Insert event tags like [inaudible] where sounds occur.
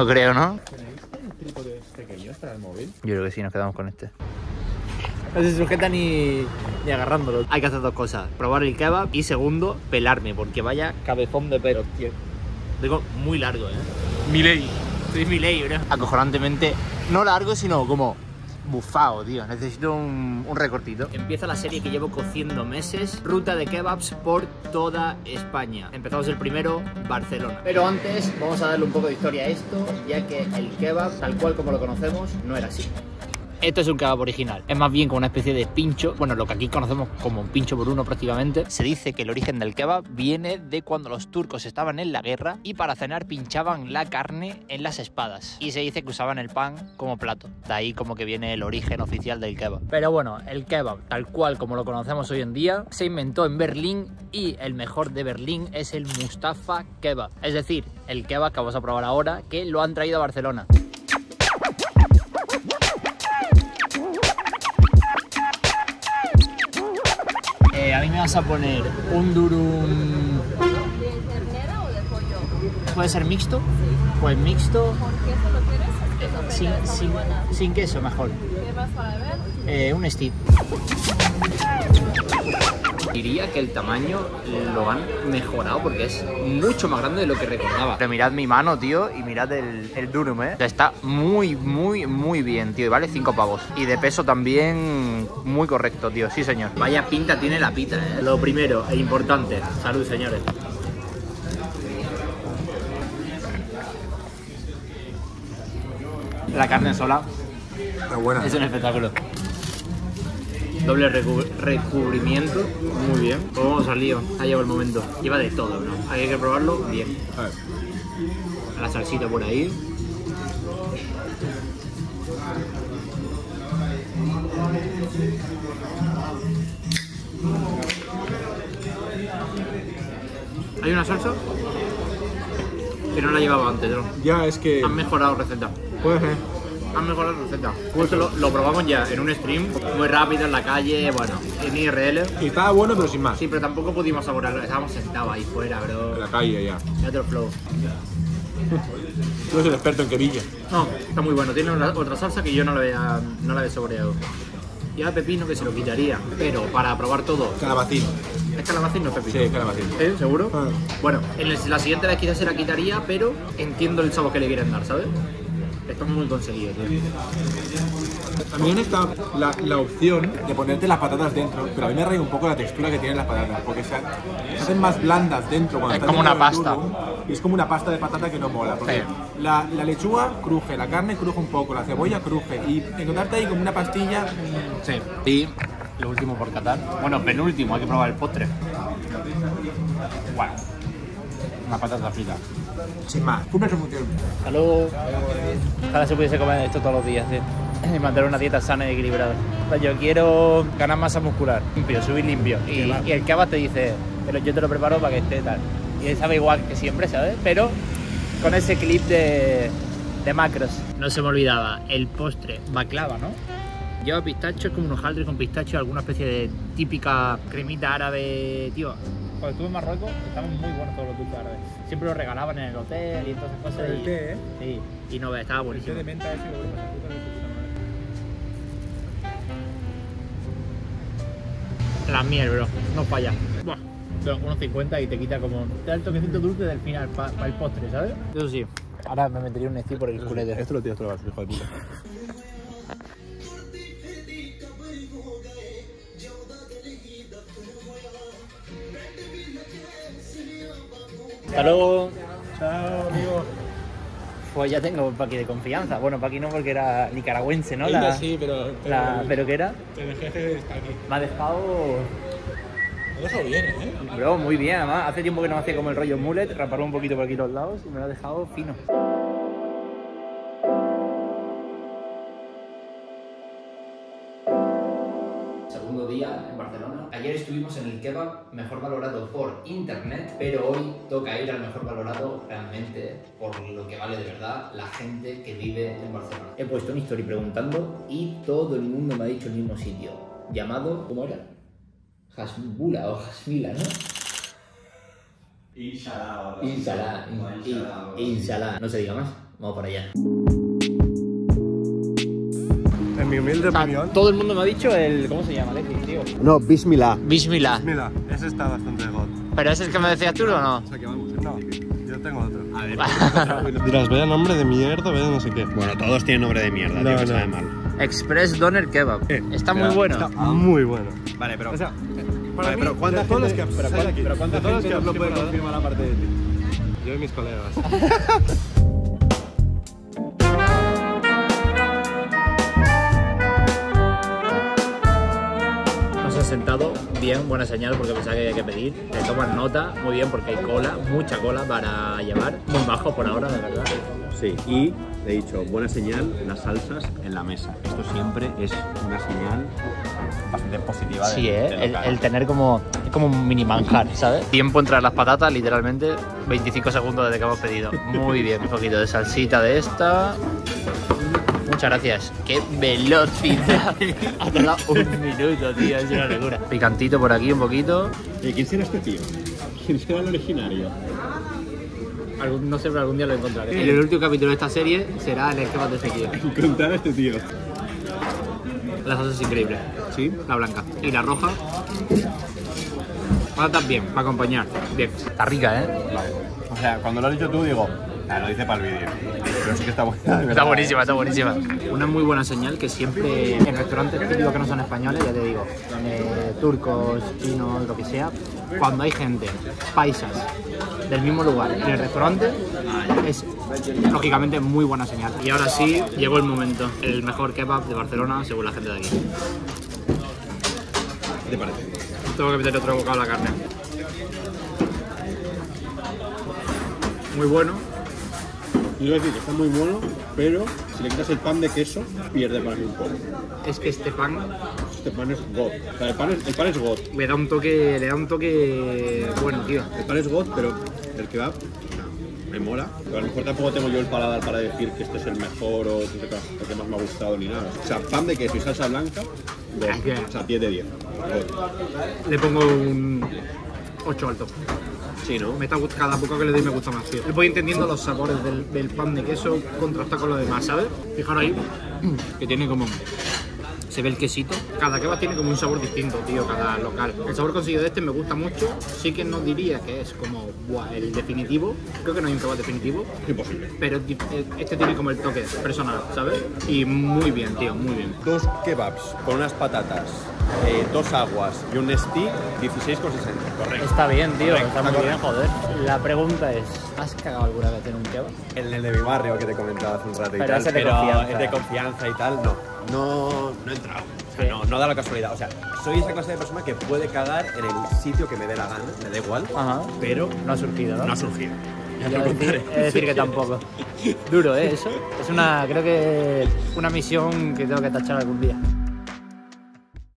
No creo, ¿no? ¿Tenéis trípodes pequeños para el móvil? Yo creo que sí, nos quedamos con este. No se sujeta ni, ni agarrándolo. Hay que hacer dos cosas. Probar el kebab y segundo, pelarme, porque vaya cabezón de pelo, tío. Digo, muy largo, ¿eh? Miley. Soy mi ley, bro. Acojonantemente, no largo, sino como bufado, tío. Necesito un, un recortito. Empieza la serie que llevo cociendo meses, ruta de kebabs por toda España. Empezamos el primero, Barcelona. Pero antes vamos a darle un poco de historia a esto, ya que el kebab, tal cual como lo conocemos, no era así. Esto es un kebab original. Es más bien como una especie de pincho. Bueno, lo que aquí conocemos como un pincho por uno prácticamente. Se dice que el origen del kebab viene de cuando los turcos estaban en la guerra y para cenar pinchaban la carne en las espadas. Y se dice que usaban el pan como plato. De ahí como que viene el origen oficial del kebab. Pero bueno, el kebab, tal cual como lo conocemos hoy en día, se inventó en Berlín y el mejor de Berlín es el Mustafa Kebab. Es decir, el kebab que vamos a probar ahora, que lo han traído a Barcelona. Eh, a mí me vas a poner un durum... ¿De ternera o de pollo? ¿Puede ser mixto? Pues mixto, ¿Con queso lo quieres? Es queso sin, sin- sin queso mejor. ¿Qué vas para beber? Eh, un Steve. Diría que el tamaño lo han mejorado porque es mucho más grande de lo que recordaba. Pero mirad mi mano, tío, y mirad el, el durum, ¿eh? Está muy, muy, muy bien, tío. Y vale 5 pavos. Y de peso también muy correcto, tío. Sí, señor. Vaya pinta tiene la pita, ¿eh? Lo primero e importante, salud señores. La carne sola Está buena. es un espectáculo. Doble recu- recubrimiento, muy bien. Pues vamos al lío, ha llegado el momento. Lleva de todo, ¿no? Hay que probarlo bien. A ver. La salsita por ahí. Hay una salsa que no la llevaba antes, ¿no? Ya, es que... Han mejorado receta. Puede ser. Han mejorado receta. Esto lo, lo probamos ya en un stream, muy rápido en la calle, bueno, en IRL. Y estaba bueno, pero sin más. Sí, pero tampoco pudimos saborearlo, estábamos sentados ahí fuera, En bro. la calle ya. Ya te lo flow. [laughs] Tú eres el experto en quevilla. No, está muy bueno. Tiene una- otra salsa que yo no la había, no la había saboreado. Y a pepino que se lo quitaría, pero para probar todo. Calabacín. ¿Es calabacín no es pepino? Sí, calabacín. ¿Sí? ¿Seguro? Ah. Bueno, en la siguiente vez quizás se la quitaría, pero entiendo el sabor que le quieren dar, ¿sabes? Esto es muy conseguido, tío. También está la, la opción de ponerte las patatas dentro, pero a mí me rayo un poco la textura que tienen las patatas, porque se, se hacen más blandas dentro cuando Es están como dentro una pasta. y es como una pasta de patata que no mola, porque Sí. la, la lechuga cruje, la carne cruje un poco, la cebolla cruje, y encontrarte ahí como una pastilla, mm, Sí. Y lo último por Qatar. Bueno, penúltimo, hay que probar el postre. Bueno, una patata frita. Sin más. Cumple su función. Luego. Ojalá se pudiese comer esto todos los días, tío. Y mantener una dieta sana y equilibrada. Pues yo quiero ganar masa muscular, limpio, subir limpio. Y, y el kebab te dice, pero yo te lo preparo para que esté tal. Y sabe igual que siempre, ¿sabes? Pero con ese clip de, de macros. No se me olvidaba, el postre, baklava, ¿no? Lleva pistacho, es como un hojaldre con pistacho, alguna especie de típica cremita árabe, tío. Cuando estuve en Marruecos, estaban muy buenos todos los dulces árabes. Siempre los regalaban en el hotel y entonces cosas. El y- té, ¿eh? Sí, y no, estaba buenísimo. menta ese, La miel, bro, no falla. Buah, pero unos 50 y te quita como. Te da el toquecito dulce del final para el postre, ¿sabes? Eso sí. Ahora me metería un Steve por el culete. Esto lo tienes todo hijo de puta. Hasta luego. Chao, amigo. Pues ya tengo Paqui de confianza. Bueno, Paqui no porque era nicaragüense, ¿no? La, sí, pero... pero la- ¿Pero qué era? El jefe está aquí. Me ha dejado. Lo he dejado bien, ¿eh? Bro, muy bien, además. Hace tiempo que no me hacía como el rollo mullet, raparlo un poquito por aquí los lados y me lo ha dejado fino. Día en Barcelona. Ayer estuvimos en el kebab mejor valorado por internet, pero hoy toca ir al mejor valorado realmente por lo que vale de verdad la gente que vive en Barcelona. He puesto una story preguntando y todo el mundo me ha dicho el mismo sitio, llamado, ¿cómo era? Hasbula o Hasmila, ¿no? Inshallah. Inshallah, in- in- inshallah, no se diga más. Vamos para allá. Mi humilde opinión. Todo el mundo me ha dicho el. ¿Cómo se llama, Alexis, tío? No, Bismillah. Bismillah. Mira, ese está bastante god. ¿Pero ese es el que me decías tú o no? No, yo tengo otro. A ver. [laughs] Dirás, vaya nombre de mierda, vaya no sé qué. Bueno, todos tienen nombre de mierda, No, tío, que no. sabe mal. Express Doner Kebab. Está muy bueno. Está muy bueno. Vale, pero. O sea, Vale, pero ¿cuánta de todos los que pero cuánta- pero cuánta gente que lo puede pueden confirmar aparte de ti? Yo y mis colegas. [laughs] sentado bien, buena señal porque pensaba que había que pedir. Le toman nota, muy bien porque hay cola, mucha cola para llevar. Muy bajo por ahora, de verdad. Sí, y he dicho, buena señal, las salsas en la mesa. Esto siempre es una señal bastante positiva. Sí, del- ¿eh? el tener como, es como un mini manjar, ¿sabes? Tiempo entre las patatas, literalmente 25 segundos desde que hemos pedido. Muy bien, un poquito de salsita de esta. Muchas gracias. ¡Qué velocidad! [laughs] ha tardado un minuto, tío, es una locura. Picantito por aquí un poquito. Eh, ¿Quién será este tío? ¿Quién será el originario? Algún- no sé, pero algún día lo encontraré. El último capítulo de esta serie será el kebab de ese tío. Contar a este tío. La salsa es increíble. Sí, la blanca. Y la roja. Patatas bien, para acompañar. Bien. Está rica, ¿eh? O sea, cuando lo has dicho tú, digo, ah, lo dice para el vídeo. Pero sí que está buena. buenísima, está buenísima. Una muy buena señal que siempre en restaurantes típicos que no son españoles, ya te digo, eh, turcos, chinos, lo que sea, cuando hay gente, paisas, del mismo lugar en el restaurante, es lógicamente muy buena señal. Y ahora sí, llegó el momento, el mejor kebab de Barcelona según la gente de aquí. ¿Qué te parece? Tengo que meter otro bocado a la carne. Muy bueno. Yo iba a decir que está muy bueno, pero si le quitas el pan de queso, pierde para mí un poco. Es que este pan Este pan es God. O sea, el pan es, el pan es God. le da un toque, le da un toque bueno, tío. El pan es God, pero el o sea, me mola. Pero a lo mejor tampoco tengo yo el paladar para decir que este es el mejor o que el que más me ha gustado ni nada. O sea, pan de queso y salsa blanca, que- O sea, 10 de 10. God. Le pongo un 8 alto. Sí, ¿no? Me está cada poco que le doy me gusta más, tío. Voy entendiendo los sabores del, del pan de queso contrasta con lo demás, ¿sabes? Fijaros ahí [clears throat] que tiene como se ve el quesito. Cada kebab tiene como un sabor distinto, tío, cada local. El sabor conseguido de este me gusta mucho. Sí que no diría que es como buah, el definitivo. Creo que no hay un kebab definitivo. Imposible. Pero eh, este tiene como el toque personal, ¿sabes? Y muy bien, tío, muy bien. Dos kebabs con unas patatas, eh, dos aguas y un Nestí, 16,60. Correcto. Está bien, tío, Correcto, está muy bien, joder. La pregunta es, ¿has cagado alguna vez en un kebab? El, el de mi barrio que te comentaba hace un rato y Pero tal. de pero confianza. es de confianza y tal, no. No, no he entrado. O sea, Sí. no, no da la casualidad. O sea, soy esa clase de persona que puede cagar en el sitio que me dé la gana, me da igual, Ajá. pero No ha surgido, ¿no? no ha surgido. Ya te Yo lo he de decir, contaré. he de decir que tampoco. [laughs] Duro, ¿eh? Eso. Es una, creo que una misión que tengo que tachar algún día.